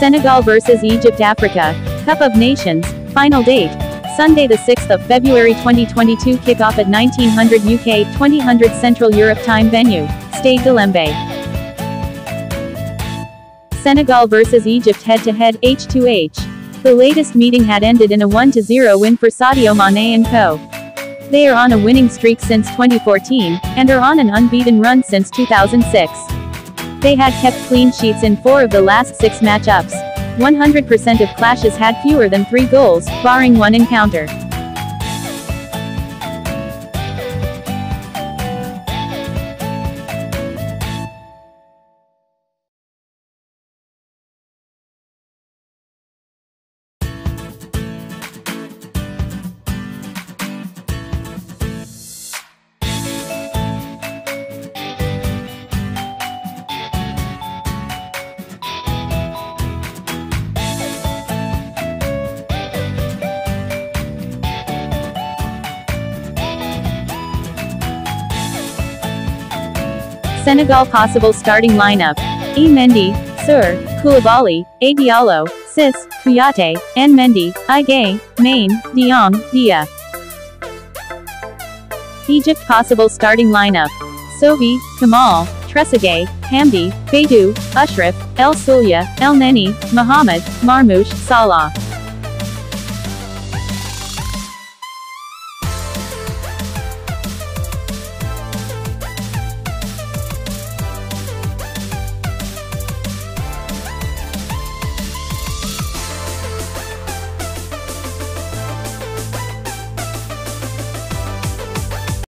Senegal vs Egypt Africa, Cup of Nations, final date, Sunday the 6th of February 2022 kickoff at 1900 UK 2000 Central Europe time venue, Stade de Lembe. Senegal vs Egypt head-to-head H2H. The latest meeting had ended in a 1-0 win for Sadio Mane co. They are on a winning streak since 2014, and are on an unbeaten run since 2006. They had kept clean sheets in four of the last six matchups. 100% of clashes had fewer than three goals, barring one encounter. Senegal possible starting lineup. E. Mendy, Sarr, Koulibaly, A. Diallo, Ciss, Kouyaté, N. Mendy, I. Gueye, Mané, Dieng, Dia. Egypt possible starting lineup. Sobi, Kamal, Trezeguet, Hamdi, Beidou, Ashraf, El Solia, El Neni, Mohamed, Marmoush, Salah.